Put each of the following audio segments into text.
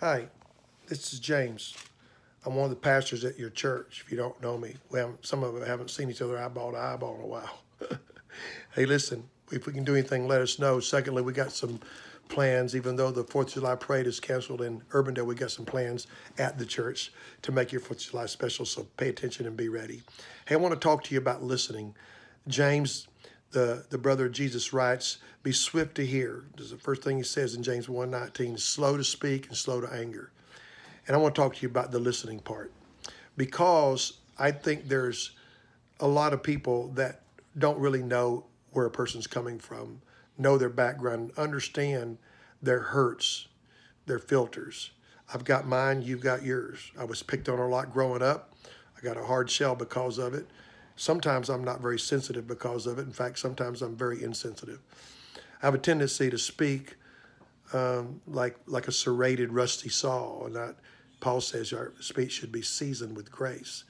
Hi, this is James. I'm one of the pastors at your church. If you don't know me, we haven't, some of us haven't seen each other eyeball to eyeball in a while. hey, listen, if we can do anything, let us know. Secondly, we got some plans, even though the 4th of July parade is canceled in Urbandale, we got some plans at the church to make your 4th of July special, so pay attention and be ready. Hey, I want to talk to you about listening. James, the, the brother of Jesus, writes, Be swift to hear. This is the first thing he says in James 1.19, slow to speak and slow to anger. And I want to talk to you about the listening part because I think there's a lot of people that don't really know where a person's coming from, know their background, understand their hurts, their filters. I've got mine, you've got yours. I was picked on a lot growing up. I got a hard shell because of it. Sometimes I'm not very sensitive because of it. In fact, sometimes I'm very insensitive. I have a tendency to speak um, like like a serrated, rusty saw, and that Paul says our speech should be seasoned with grace.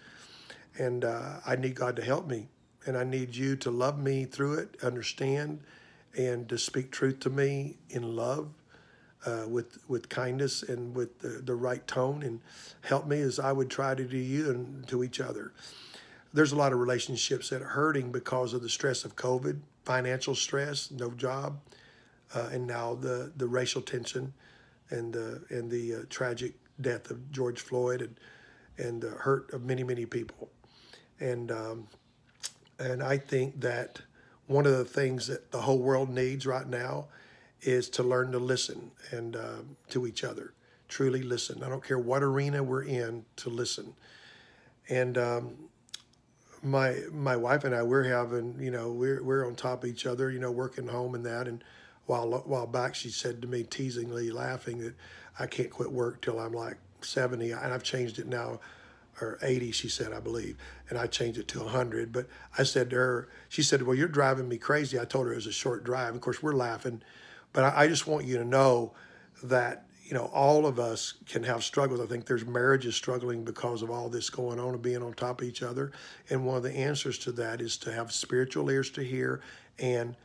And uh, I need God to help me and I need you to love me through it, understand, and to speak truth to me in love, uh, with with kindness and with the, the right tone, and help me as I would try to do you and to each other. There's a lot of relationships that are hurting because of the stress of COVID, financial stress, no job, uh, and now the the racial tension, and the and the uh, tragic death of George Floyd, and and the hurt of many many people, and um, and I think that one of the things that the whole world needs right now is to learn to listen and uh, to each other. Truly listen. I don't care what arena we're in, to listen. And um, my my wife and I, we're having, you know, we're we're on top of each other, you know, working home and that. And while while back, she said to me, teasingly, laughing, that I can't quit work till I'm like 70, and I've changed it now or 80, she said, I believe. And I changed it to 100. But I said to her, she said, Well, you're driving me crazy. I told her it was a short drive. Of course, we're laughing. But I, I just want you to know that, you know, all of us can have struggles. I think there's marriages struggling because of all this going on and being on top of each other. And one of the answers to that is to have spiritual ears to hear and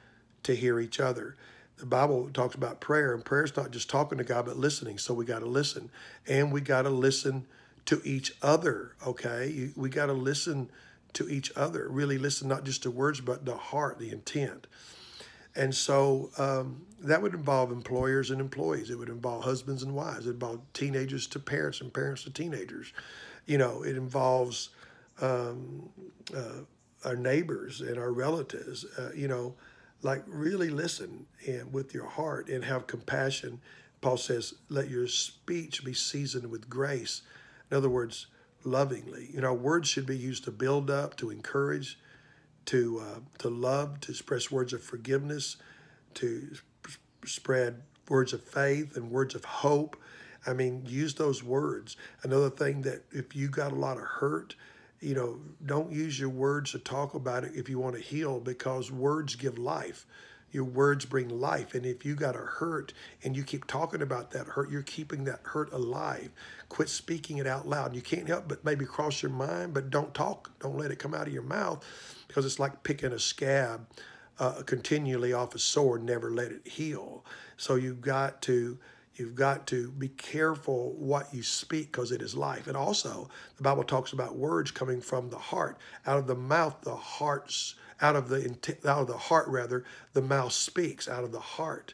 to hear each other the Bible talks about prayer, and prayer is not just talking to God, but listening. So we got to listen, and we got to listen to each other, okay? We got to listen to each other, really listen not just to words, but the heart, the intent. And so um, that would involve employers and employees. It would involve husbands and wives. It would involve teenagers to parents and parents to teenagers. You know, it involves um, uh, our neighbors and our relatives. Uh, you know, like really listen and with your heart and have compassion. Paul says, "Let your speech be seasoned with grace." In other words, lovingly. You know, words should be used to build up, to encourage, to uh, to love, to express words of forgiveness, to sp- spread words of faith and words of hope. I mean, use those words. Another thing that if you got a lot of hurt, you know, don't use your words to talk about it if you want to heal because words give life. Your words bring life. And if you got a hurt and you keep talking about that hurt, you're keeping that hurt alive. Quit speaking it out loud. You can't help but maybe cross your mind, but don't talk. Don't let it come out of your mouth because it's like picking a scab uh, continually off a sore, never let it heal. So you've got to You've got to be careful what you speak because it is life. And also, the Bible talks about words coming from the heart. Out of the mouth, the heart's out of the out of the heart rather the mouth speaks out of the heart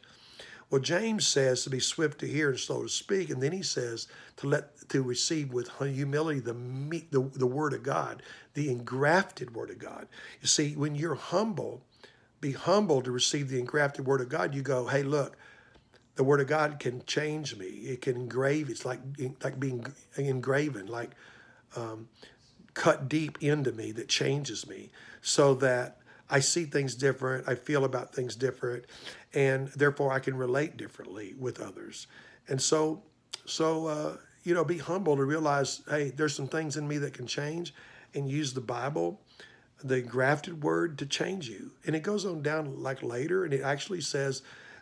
well james says to be swift to hear and slow to speak and then he says to let to receive with humility the meat the, the word of god the engrafted word of god you see when you're humble be humble to receive the engrafted word of god you go hey look the word of god can change me it can engrave it's like like being engraven like um, cut deep into me that changes me so that I see things different, I feel about things different, and therefore I can relate differently with others. And so, so uh, you know, be humble to realize, hey, there's some things in me that can change, and use the Bible, the grafted word, to change you. And it goes on down like later, and it actually says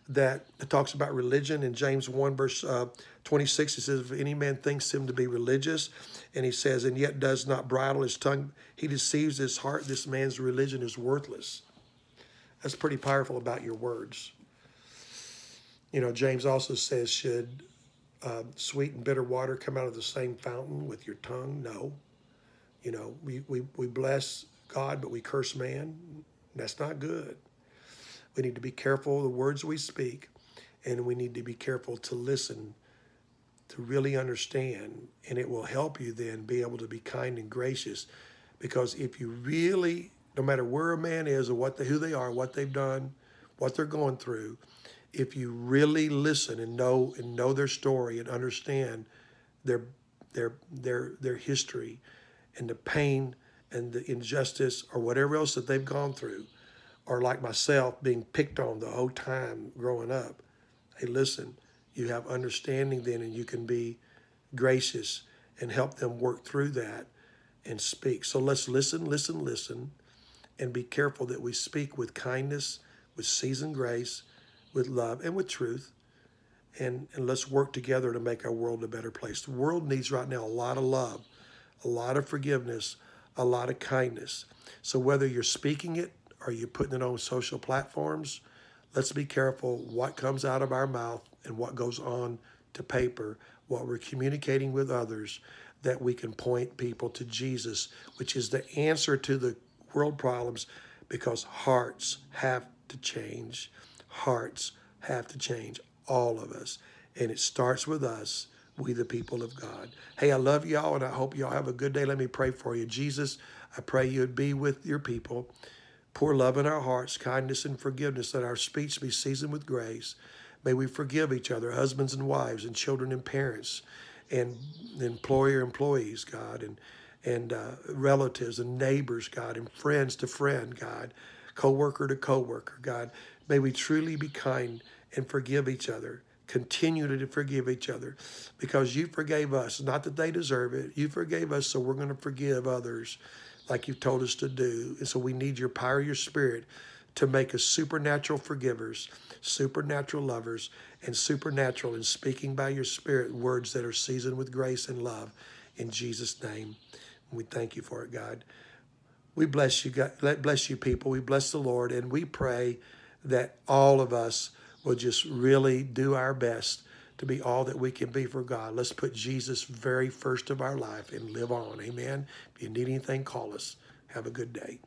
that talks about religion in James 1, verse uh, 26. He says, If any man thinks him to be religious, and he says, and yet does not bridle his tongue, he deceives his heart. This man's religion is worthless. That's pretty powerful about your words. You know, James also says, should uh, sweet and bitter water come out of the same fountain with your tongue? No. You know, we, we, we bless God, but we curse man. That's not good. We need to be careful of the words we speak, and we need to be careful to listen, to really understand, and it will help you then be able to be kind and gracious. Because if you really, no matter where a man is or what they, who they are, what they've done, what they're going through, if you really listen and know and know their story and understand their their their their history and the pain and the injustice or whatever else that they've gone through, or like myself being picked on the whole time growing up. Hey, listen, you have understanding then and you can be gracious and help them work through that and speak. So let's listen, listen, listen, and be careful that we speak with kindness, with seasoned grace, with love, and with truth. And, and let's work together to make our world a better place. The world needs right now a lot of love, a lot of forgiveness, a lot of kindness. So whether you're speaking it or you're putting it on social platforms, let's be careful what comes out of our mouth and what goes on to paper, what we're communicating with others, that we can point people to Jesus, which is the answer to the world problems because hearts have to change. Hearts have to change, all of us. And it starts with us, we the people of God. Hey, I love y'all and I hope y'all have a good day. Let me pray for you. Jesus, I pray you'd be with your people. Pour love in our hearts, kindness and forgiveness, that our speech be seasoned with grace. May we forgive each other, husbands and wives, and children and parents, and employer employees, God, and and uh, relatives and neighbors, God, and friends to friend, God, co-worker to co-worker, God. May we truly be kind and forgive each other. Continue to forgive each other because you forgave us. Not that they deserve it. You forgave us, so we're going to forgive others like you've told us to do. And so we need your power, your spirit to make us supernatural forgivers, supernatural lovers, and supernatural in speaking by your spirit words that are seasoned with grace and love. In Jesus' name, we thank you for it, God. We bless you, God. Let bless you, people. We bless the Lord, and we pray that all of us will just really do our best to be all that we can be for God. Let's put Jesus very first of our life and live on. Amen. If you need anything, call us. Have a good day.